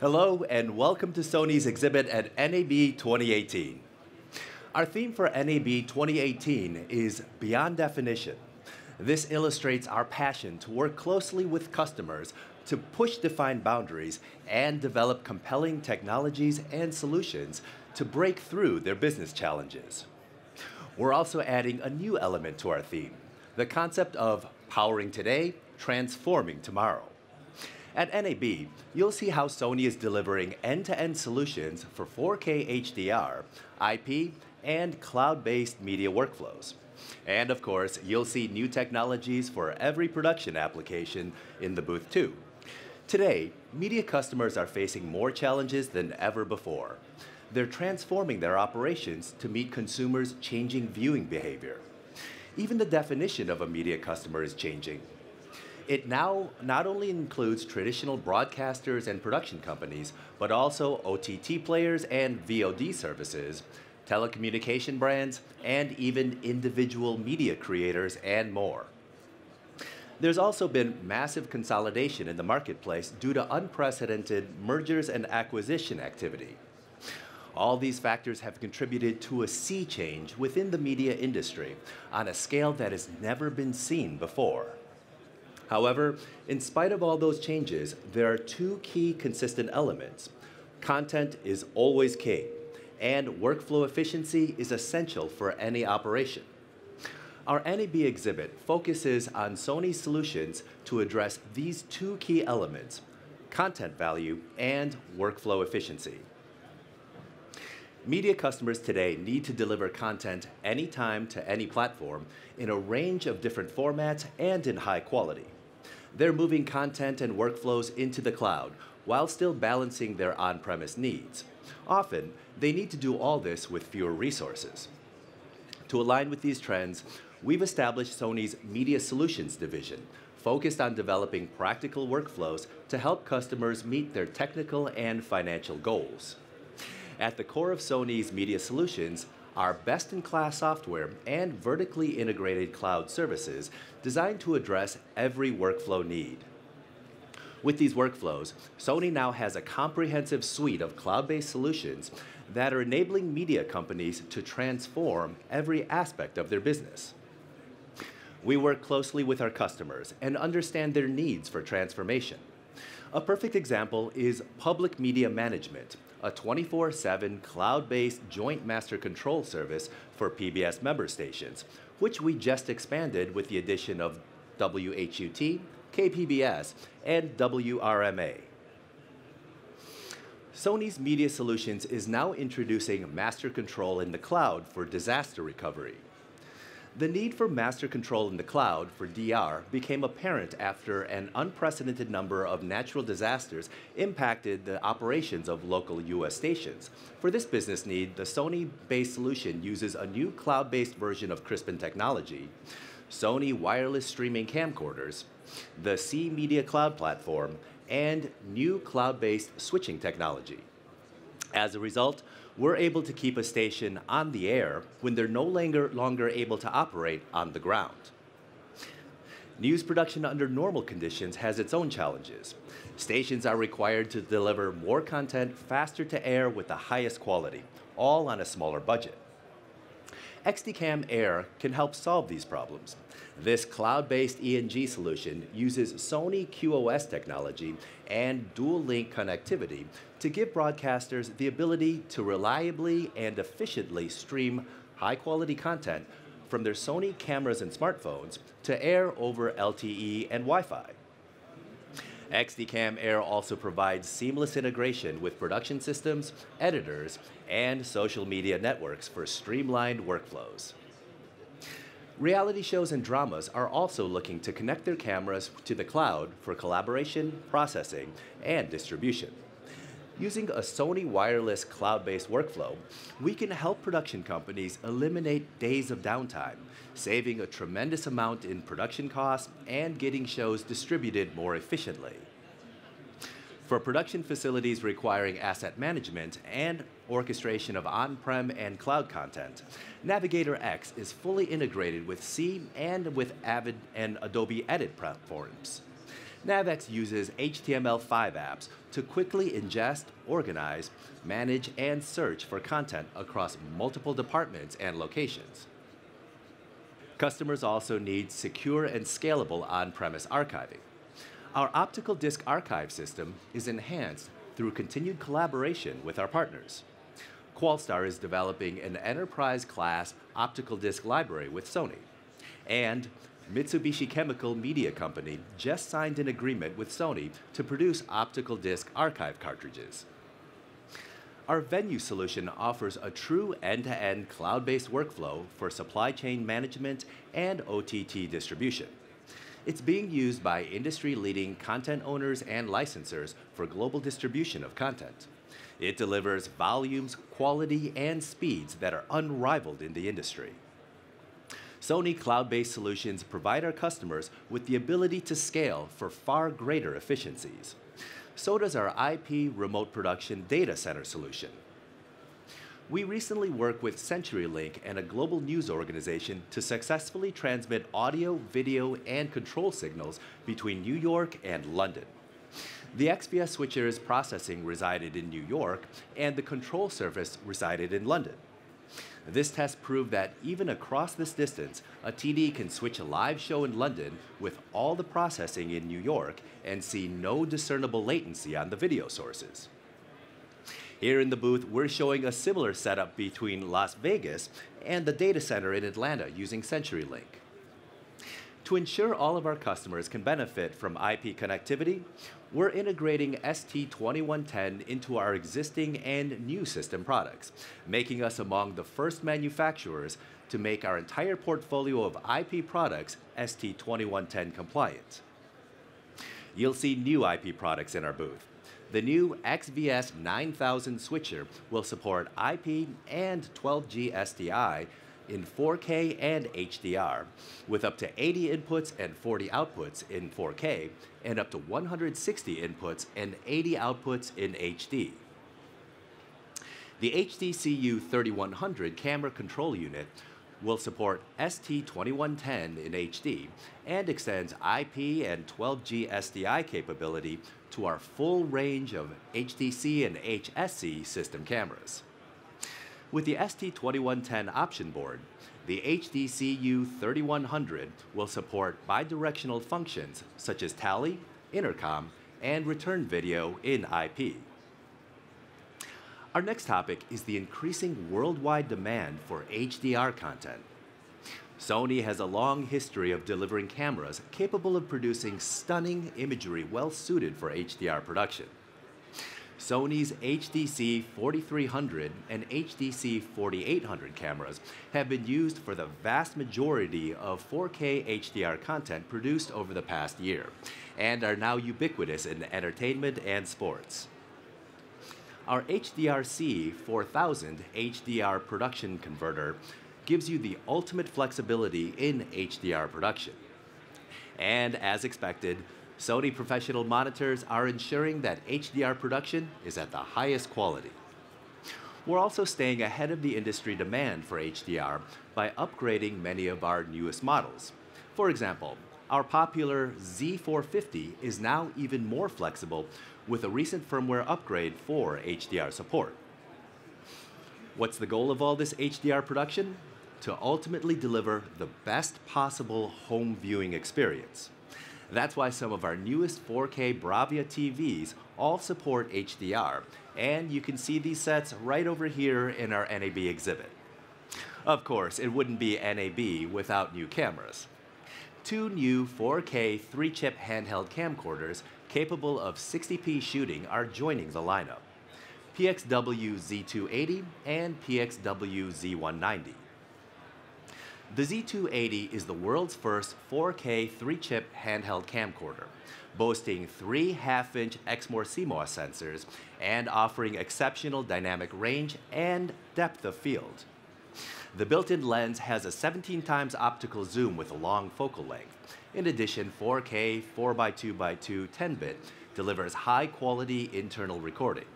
Hello and welcome to Sony's exhibit at NAB 2018. Our theme for NAB 2018 is Beyond Definition. This illustrates our passion to work closely with customers to push defined boundaries and develop compelling technologies and solutions to break through their business challenges. We're also adding a new element to our theme, the concept of powering today, transforming tomorrow. At NAB, you'll see how Sony is delivering end-to-end solutions for 4K HDR, IP, and cloud-based media workflows. And of course, you'll see new technologies for every production application in the booth too. Today, media customers are facing more challenges than ever before. They're transforming their operations to meet consumers' changing viewing behavior. Even the definition of a media customer is changing. It now not only includes traditional broadcasters and production companies, but also OTT players and VOD services, telecommunication brands, and even individual media creators and more. There's also been massive consolidation in the marketplace due to unprecedented mergers and acquisition activity. All these factors have contributed to a sea change within the media industry on a scale that has never been seen before. However, in spite of all those changes, there are two key consistent elements. Content is always king, and workflow efficiency is essential for any operation. Our NAB exhibit focuses on Sony's solutions to address these two key elements, content value and workflow efficiency. Media customers today need to deliver content anytime to any platform in a range of different formats and in high quality. They're moving content and workflows into the cloud while still balancing their on-premise needs. Often, they need to do all this with fewer resources. To align with these trends, we've established Sony's Media Solutions division, focused on developing practical workflows to help customers meet their technical and financial goals. At the core of Sony's Media Solutions are best-in-class software and vertically integrated cloud services designed to address every workflow need. With these workflows, Sony now has a comprehensive suite of cloud-based solutions that are enabling media companies to transform every aspect of their business. We work closely with our customers and understand their needs for transformation. A perfect example is Public Media Management, a 24-7 cloud-based joint master control service for PBS member stations, which we just expanded with the addition of WHUT, KPBS, and WRMA. Sony's Media Solutions is now introducing master control in the cloud for disaster recovery. The need for master control in the cloud for DR became apparent after an unprecedented number of natural disasters impacted the operations of local US stations. For this business need, the Sony-based solution uses a new cloud-based version of Crispin technology, Sony wireless streaming camcorders, the Ci Media Cloud platform, and new cloud-based switching technology. As a result, we're able to keep a station on the air when they're no longer, longer able to operate on the ground. News production under normal conditions has its own challenges. Stations are required to deliver more content faster to air with the highest quality, all on a smaller budget. XDCAM Air can help solve these problems. This cloud-based ENG solution uses Sony QoS technology and dual link connectivity to give broadcasters the ability to reliably and efficiently stream high quality content from their Sony cameras and smartphones to air over LTE and Wi-Fi. XDCAM Air also provides seamless integration with production systems, editors, and social media networks for streamlined workflows. Reality shows and dramas are also looking to connect their cameras to the cloud for collaboration, processing, and distribution. Using a Sony wireless cloud-based workflow, we can help production companies eliminate days of downtime, saving a tremendous amount in production costs and getting shows distributed more efficiently. For production facilities requiring asset management and orchestration of on-prem and cloud content, Navigator X is fully integrated with Ci and with Avid and Adobe Edit platforms. Navex uses HTML5 apps to quickly ingest, organize, manage, and search for content across multiple departments and locations. Customers also need secure and scalable on-premise archiving. Our optical disk archive system is enhanced through continued collaboration with our partners. Qualstar is developing an enterprise-class optical disk library with Sony, and Mitsubishi Chemical Media Company just signed an agreement with Sony to produce optical disk archive cartridges. Our Venue solution offers a true end-to-end cloud-based workflow for supply chain management and OTT distribution. It's being used by industry-leading content owners and licensors for global distribution of content. It delivers volumes, quality, and speeds that are unrivaled in the industry. Sony cloud-based solutions provide our customers with the ability to scale for far greater efficiencies. So does our IP remote production data center solution. We recently worked with CenturyLink and a global news organization to successfully transmit audio, video, and control signals between New York and London. The XVS switcher's processing resided in New York, and the control surface resided in London. This test proved that even across this distance, a TD can switch a live show in London with all the processing in New York and see no discernible latency on the video sources. Here in the booth, we're showing a similar setup between Las Vegas and the data center in Atlanta using CenturyLink. To ensure all of our customers can benefit from IP connectivity, we're integrating ST2110 into our existing and new system products, making us among the first manufacturers to make our entire portfolio of IP products ST2110 compliant. You'll see new IP products in our booth. The new XVS 9000 switcher will support IP and 12G SDI in 4K and HDR, with up to 80 inputs and 40 outputs in 4K, and up to 160 inputs and 80 outputs in HD. The HDCU 3100 camera control unit will support ST2110 in HD and extends IP and 12G SDI capability to our full range of HDC and HSC system cameras. With the ST2110 option board, the HDCU 3100 will support bidirectional functions such as tally, intercom, and return video in IP. Our next topic is the increasing worldwide demand for HDR content. Sony has a long history of delivering cameras capable of producing stunning imagery well-suited for HDR production. Sony's HDC 4300 and HDC 4800 cameras have been used for the vast majority of 4K HDR content produced over the past year and are now ubiquitous in entertainment and sports. Our HDR-C 4000 HDR production converter gives you the ultimate flexibility in HDR production. And as expected, Sony professional monitors are ensuring that HDR production is at the highest quality. We're also staying ahead of the industry demand for HDR by upgrading many of our newest models. For example, our popular Z450 is now even more flexible with a recent firmware upgrade for HDR support. What's the goal of all this HDR production? To ultimately deliver the best possible home viewing experience. That's why some of our newest 4K Bravia TVs all support HDR, and you can see these sets right over here in our NAB exhibit. Of course, it wouldn't be NAB without new cameras. Two new 4K 3-chip handheld camcorders capable of 60p shooting are joining the lineup. PXW Z280 and PXW Z190. The Z280 is the world's first 4K 3-chip handheld camcorder, boasting three half-inch Exmor CMOS sensors and offering exceptional dynamic range and depth of field. The built-in lens has a 17 times optical zoom with a long focal length. In addition, 4K 4:2:2 10-bit delivers high-quality internal recording.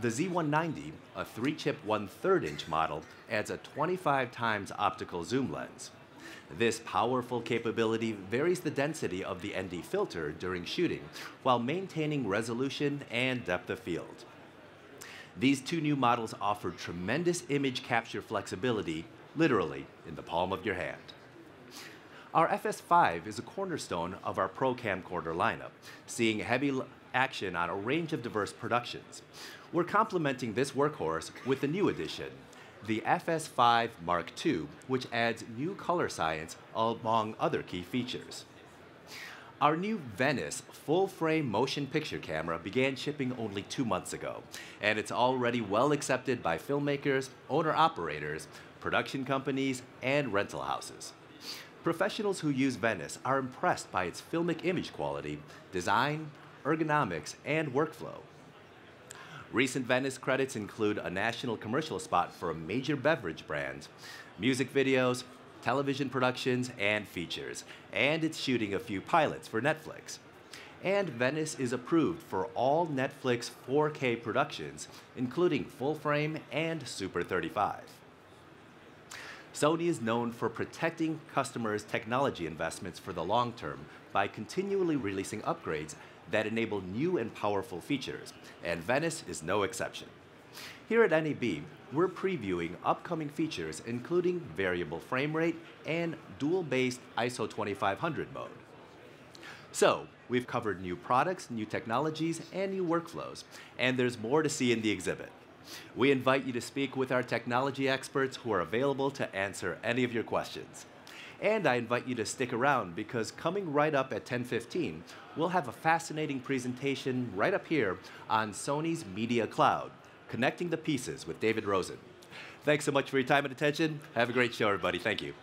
The Z190, a 3-chip 1/3 inch model, adds a 25 times optical zoom lens. This powerful capability varies the density of the ND filter during shooting while maintaining resolution and depth of field. These two new models offer tremendous image capture flexibility, literally in the palm of your hand. Our FS5 is a cornerstone of our Pro camcorder lineup, seeing heavy action on a range of diverse productions. We're complementing this workhorse with a new addition, the FS5 Mark II, which adds new color science among other key features. Our new Venice full-frame motion picture camera began shipping only two months ago, and it's already well accepted by filmmakers, owner-operators, production companies, and rental houses. Professionals who use Venice are impressed by its filmic image quality, design, ergonomics, and workflow. Recent Venice credits include a national commercial spot for a major beverage brand, music videos, television productions, and features, and it's shooting a few pilots for Netflix. And Venice is approved for all Netflix 4K productions, including full frame and Super 35. Sony is known for protecting customers' technology investments for the long term by continually releasing upgrades that enable new and powerful features, and Venice is no exception. Here at NAB, we're previewing upcoming features including variable frame rate and dual-based ISO 2500 mode. So, we've covered new products, new technologies, and new workflows, and there's more to see in the exhibit. We invite you to speak with our technology experts who are available to answer any of your questions. And I invite you to stick around because coming right up at 10:15, we'll have a fascinating presentation right up here on Sony's Media Cloud, connecting the pieces with David Rosen. Thanks so much for your time and attention. Have a great show, everybody. Thank you.